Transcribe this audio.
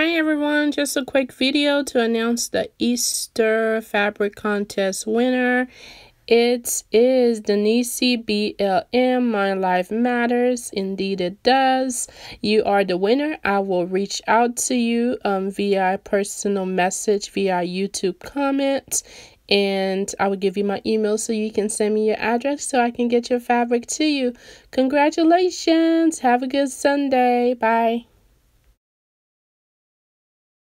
Hi everyone, just a quick video to announce the Easter fabric contest winner. It is Denise BLM. My life matters. Indeed, it does. You are the winner. I will reach out to you um, via personal message, via YouTube comment, and I will give you my email so you can send me your address so I can get your fabric to you. Congratulations. Have a good Sunday. Bye.